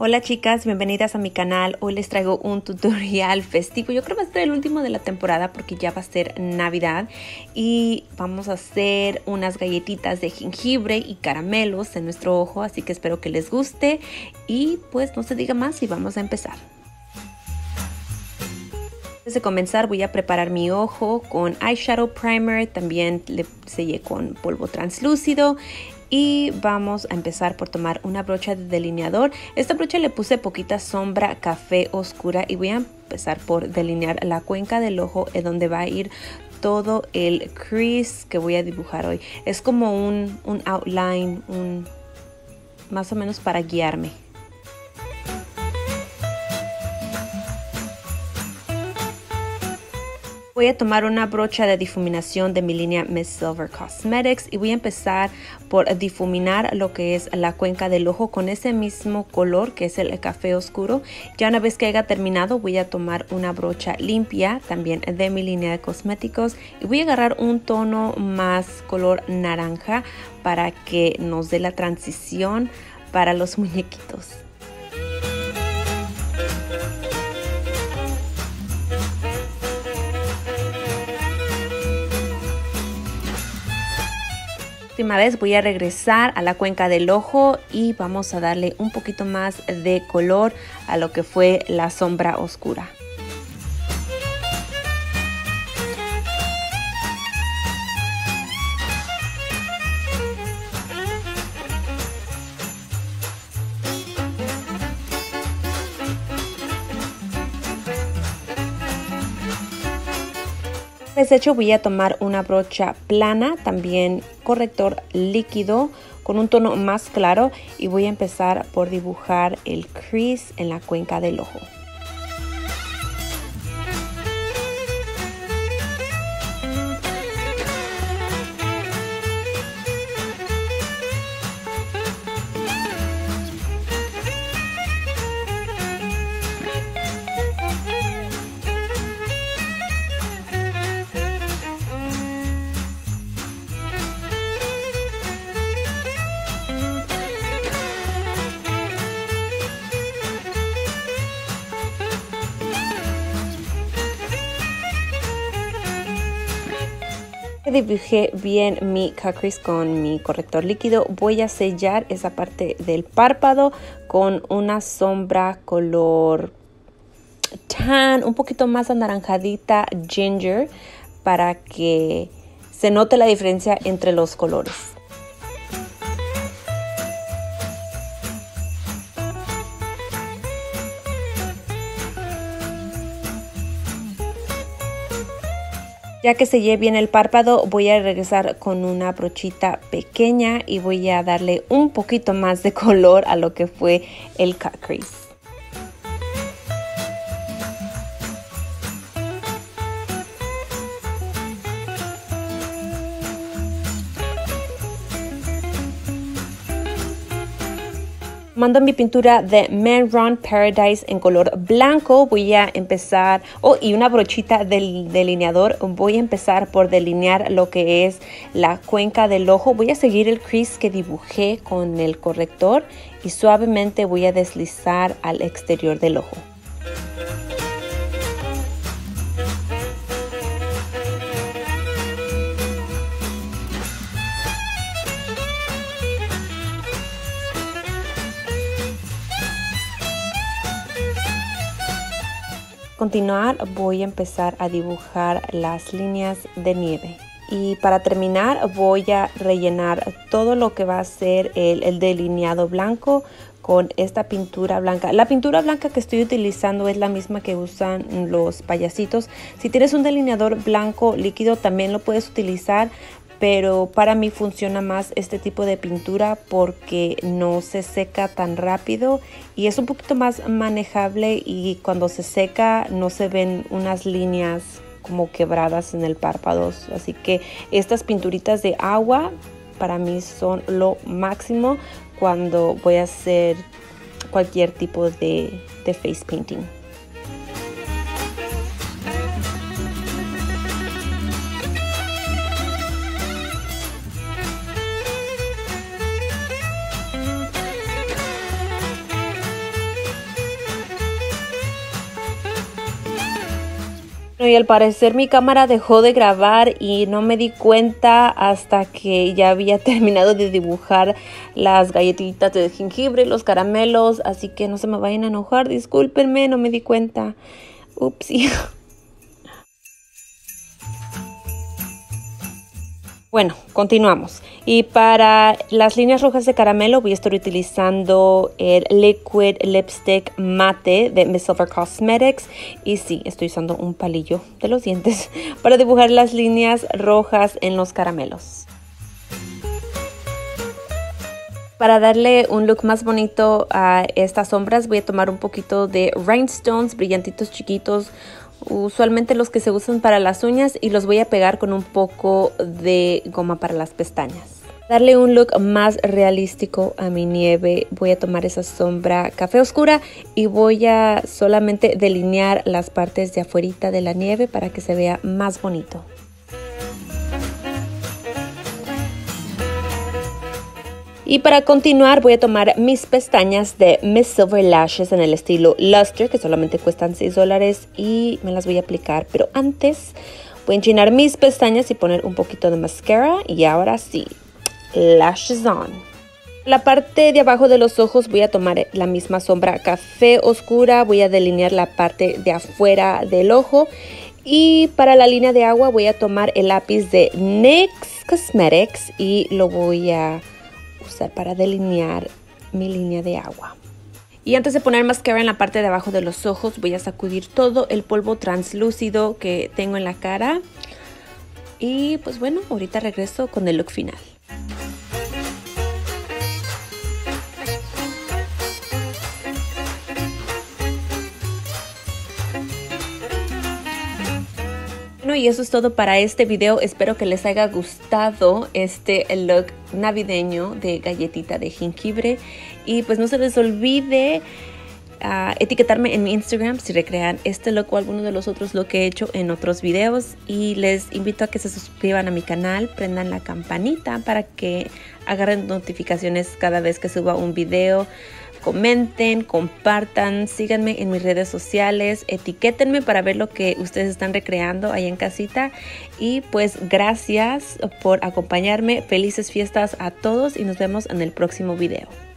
Hola chicas, bienvenidas a mi canal. Hoy les traigo un tutorial festivo. Yo creo que va a ser el último de la temporada porque ya va a ser Navidad. Y vamos a hacer unas galletitas de jengibre y caramelos en nuestro ojo. Así que espero que les guste. Y pues no se diga más y vamos a empezar. Antes de comenzar voy a preparar mi ojo con eyeshadow primer. También le sellé con polvo translúcido y vamos a empezar por tomar una brocha de delineador. Esta brocha le puse poquita sombra café oscura y voy a empezar por delinear la cuenca del ojo en donde va a ir todo el crease que voy a dibujar hoy. Es como un, un outline, un, más o menos para guiarme. Voy a tomar una brocha de difuminación de mi línea Miss Silver Cosmetics y voy a empezar por difuminar lo que es la cuenca del ojo con ese mismo color que es el café oscuro. Ya una vez que haya terminado voy a tomar una brocha limpia también de mi línea de cosméticos y voy a agarrar un tono más color naranja para que nos dé la transición para los muñequitos. Última vez voy a regresar a la cuenca del ojo y vamos a darle un poquito más de color a lo que fue la sombra oscura. Hecho voy a tomar una brocha plana, también corrector líquido con un tono más claro y voy a empezar por dibujar el crease en la cuenca del ojo. Dibujé bien mi crease con mi corrector líquido, voy a sellar esa parte del párpado con una sombra color tan, un poquito más anaranjadita ginger para que se note la diferencia entre los colores. Ya que sellé bien el párpado, voy a regresar con una brochita pequeña y voy a darle un poquito más de color a lo que fue el cut crease. Mando mi pintura de Man Run Paradise en color blanco. Voy a empezar, oh, y una brochita del delineador. Voy a empezar por delinear lo que es la cuenca del ojo. Voy a seguir el crease que dibujé con el corrector y suavemente voy a deslizar al exterior del ojo. Continuar voy a empezar a dibujar las líneas de nieve. Y para terminar voy a rellenar todo lo que va a ser el, el, delineado blanco con esta pintura blanca. La pintura blanca que estoy utilizando es la misma que usan los payasitos. Si tienes un delineador blanco líquido también lo puedes utilizar, pero para mí funciona más este tipo de pintura porque no se seca tan rápido y es un poquito más manejable y cuando se seca no se ven unas líneas como quebradas en el párpado así que estas pinturitas de agua para mí son lo máximo cuando voy a hacer cualquier tipo de, de face painting Y al parecer mi cámara dejó de grabar y no me di cuenta hasta que ya había terminado de dibujar las galletitas de jengibre, los caramelos, así que no se me vayan a enojar, discúlpenme, no me di cuenta. Upsi. Bueno, continuamos. Y para las líneas rojas de caramelo voy a estar utilizando el Liquid Lipstick Mate de Miss Silver Cosmetics. Y sí, estoy usando un palillo de los dientes para dibujar las líneas rojas en los caramelos. Para darle un look más bonito a estas sombras voy a tomar un poquito de rhinestones brillantitos chiquitos usualmente los que se usan para las uñas y los voy a pegar con un poco de goma para las pestañas. Darle un look más realístico a mi nieve, voy a tomar esa sombra café oscura y voy a solamente delinear las partes de afuera de la nieve para que se vea más bonito. Y para continuar voy a tomar mis pestañas de Miss Silver Lashes en el estilo Luster, que solamente cuestan 6 dólares y me las voy a aplicar. Pero antes voy a enchinar mis pestañas y poner un poquito de mascara. Y ahora sí, lashes on. La parte de abajo de los ojos voy a tomar la misma sombra café oscura, voy a delinear la parte de afuera del ojo y para la línea de agua voy a tomar el lápiz de NYX Cosmetics y lo voy a para delinear mi línea de agua. Y antes de poner mascara en la parte de abajo de los ojos, voy a sacudir todo el polvo translúcido que tengo en la cara. Y pues bueno, ahorita regreso con el look final. Y eso es todo para este video. Espero que les haya gustado este look navideño de galletita de jengibre. Y pues no se les olvide ah, etiquetarme en mi Instagram si recrean este look o alguno de los otros lo que he hecho en otros videos. Y les invito a que se suscriban a mi canal, prendan la campanita para que agarren notificaciones cada vez que suba un video comenten, compartan, síganme en mis redes sociales, etiquétenme para ver lo que ustedes están recreando ahí en casita. Y pues gracias por acompañarme. Felices fiestas a todos y nos vemos en el próximo video.